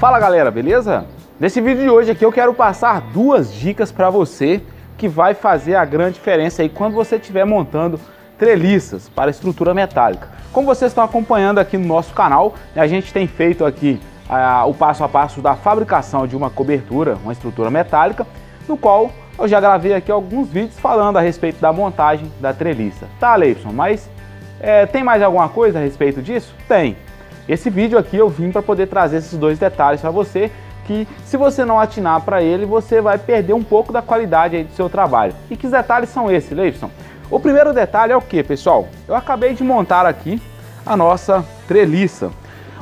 Fala galera, beleza? Nesse vídeo de hoje aqui eu quero passar duas dicas para você que vai fazer a grande diferença aí quando você estiver montando treliças para estrutura metálica. Como vocês estão acompanhando aqui no nosso canal, a gente tem feito aqui o passo a passo da fabricação de uma cobertura, uma estrutura metálica, no qual eu já gravei aqui alguns vídeos falando a respeito da montagem da treliça. Tá, Leibson, mas é, tem mais alguma coisa a respeito disso? Tem. Esse vídeo aqui eu vim para poder trazer esses dois detalhes para você, que se você não atinar para ele, você vai perder um pouco da qualidade aí do seu trabalho. E que detalhes são esses, Leibson? O primeiro detalhe é o que, pessoal? Eu acabei de montar aqui a nossa treliça.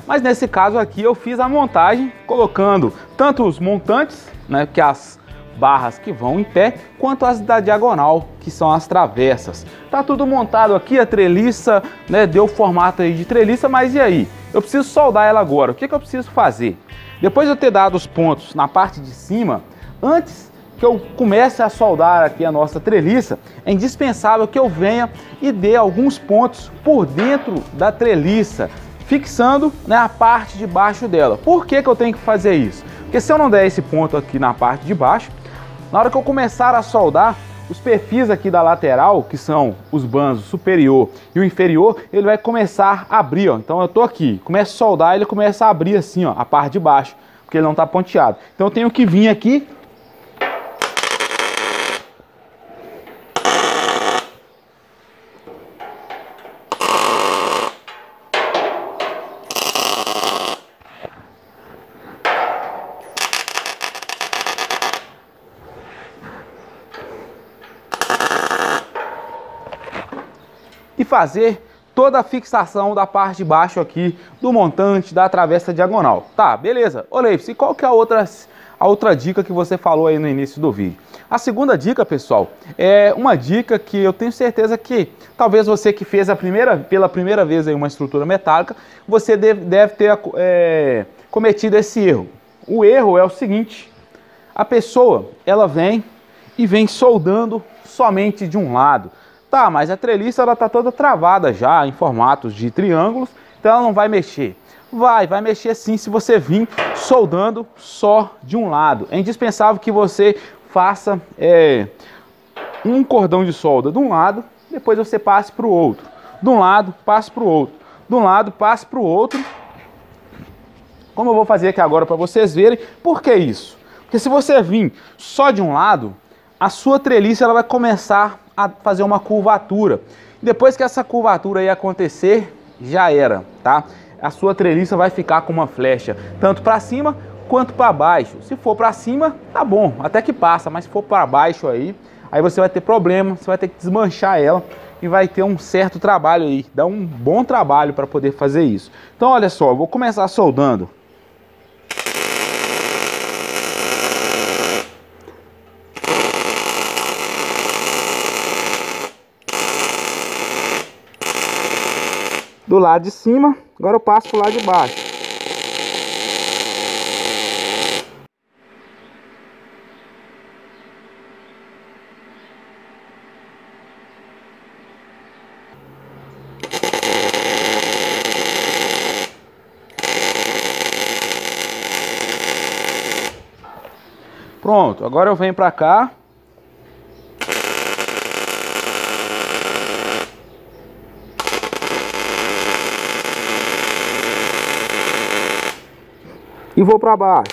Mas nesse caso aqui eu fiz a montagem colocando tanto os montantes, né, que as barras que vão em pé, quanto as da diagonal, que são as travessas. Tá tudo montado aqui, a treliça, né, deu formato aí de treliça, mas e aí? Eu preciso soldar ela agora, o que, que eu preciso fazer? Depois de eu ter dado os pontos na parte de cima, antes que eu comece a soldar aqui a nossa treliça, é indispensável que eu venha e dê alguns pontos por dentro da treliça, fixando né, a parte de baixo dela. Por que, que eu tenho que fazer isso? Porque se eu não der esse ponto aqui na parte de baixo, na hora que eu começar a soldar, os perfis aqui da lateral, que são os banzos superior e o inferior, ele vai começar a abrir, ó. Então eu tô aqui, começo a soldar, ele começa a abrir assim, ó, a parte de baixo, porque ele não tá ponteado. Então eu tenho que vir aqui fazer toda a fixação da parte de baixo aqui do montante da travessa diagonal. Tá, beleza. Ô Leifs, e qual que é a outra, a outra dica que você falou aí no início do vídeo? A segunda dica, pessoal, é uma dica que eu tenho certeza que talvez você que fez a primeira, pela primeira vez aí uma estrutura metálica, você deve, deve ter é, cometido esse erro. O erro é o seguinte, a pessoa, ela vem e vem soldando somente de um lado. Tá, mas a treliça ela tá toda travada já em formatos de triângulos, então ela não vai mexer. Vai, vai mexer sim se você vir soldando só de um lado. É indispensável que você faça é, um cordão de solda de um lado, depois você passe para o outro. De um lado, passe para o outro. De um lado, passe para o outro. Como eu vou fazer aqui agora para vocês verem. Por que isso? Porque se você vir só de um lado, a sua treliça ela vai começar a fazer uma curvatura. Depois que essa curvatura aí acontecer, já era, tá? A sua treliça vai ficar com uma flecha tanto para cima quanto para baixo. Se for para cima, tá bom, até que passa, mas se for para baixo aí, aí você vai ter problema, você vai ter que desmanchar ela e vai ter um certo trabalho aí, dá um bom trabalho para poder fazer isso. Então olha só, vou começar soldando do lado de cima, agora eu passo para o lado de baixo. Pronto, agora eu venho para cá e vou para baixo.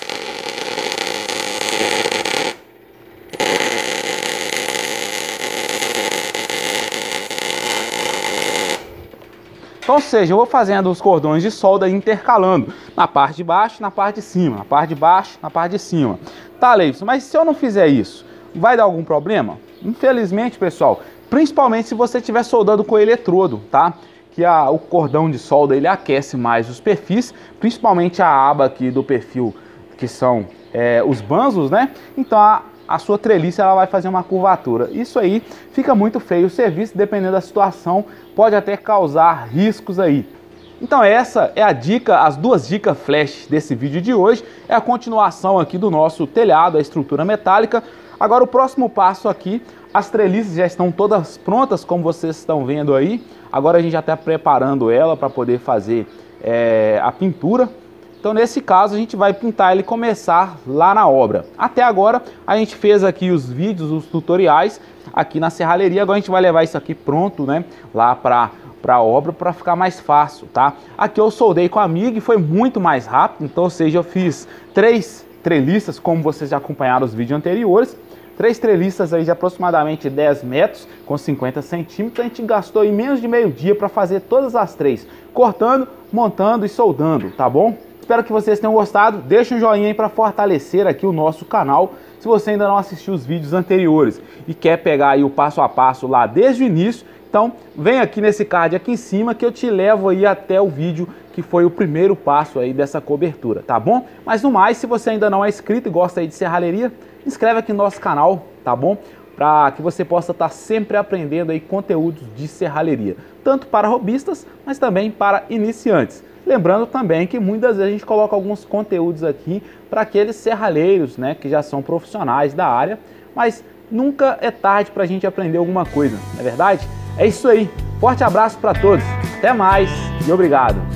Então, ou seja, eu vou fazendo os cordões de solda intercalando na parte de baixo, na parte de cima, na parte de baixo, na parte de cima. Tá, Leivson, mas se eu não fizer isso, vai dar algum problema? Infelizmente, pessoal, principalmente se você estiver soldando com eletrodo, tá? Que a, o cordão de solda ele aquece mais os perfis, principalmente a aba aqui do perfil, que são é, os banzos, né? Então a, a sua treliça ela vai fazer uma curvatura. Isso aí fica muito feio o serviço, dependendo da situação, pode até causar riscos aí. Então essa é a dica, as duas dicas flash desse vídeo de hoje, é a continuação aqui do nosso telhado, a estrutura metálica. Agora o próximo passo aqui, as treliças já estão todas prontas, como vocês estão vendo aí. Agora a gente já está preparando ela para poder fazer é, a pintura. Então nesse caso a gente vai pintar ele começar lá na obra. Até agora a gente fez aqui os vídeos, os tutoriais aqui na serralheria, agora a gente vai levar isso aqui pronto, né, lá para para a obra para ficar mais fácil, tá? Aqui eu soldei com a MIG, foi muito mais rápido, então ou seja, eu fiz três treliças, como vocês já acompanharam os vídeos anteriores, três treliças aí de aproximadamente 10 metros com 50 centímetros, a gente gastou em menos de meio dia para fazer todas as três, cortando, montando e soldando, tá bom? Espero que vocês tenham gostado, deixa um joinha aí para fortalecer aqui o nosso canal, se você ainda não assistiu os vídeos anteriores. E quer pegar aí o passo a passo lá desde o início, então, vem aqui nesse card aqui em cima que eu te levo aí até o vídeo que foi o primeiro passo aí dessa cobertura, tá bom? Mas no mais, se você ainda não é inscrito e gosta aí de serralheria, inscreve aqui no nosso canal, tá bom? Para que você possa estar tá sempre aprendendo aí conteúdos de serralheria, tanto para robistas, mas também para iniciantes. Lembrando também que muitas vezes a gente coloca alguns conteúdos aqui para aqueles serralheiros, né, que já são profissionais da área, mas nunca é tarde para a gente aprender alguma coisa, não é verdade? É isso aí. Forte abraço para todos. Até mais e obrigado.